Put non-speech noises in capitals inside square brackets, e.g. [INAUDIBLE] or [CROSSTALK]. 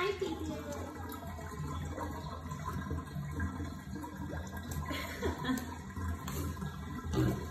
I think. Thank [LAUGHS]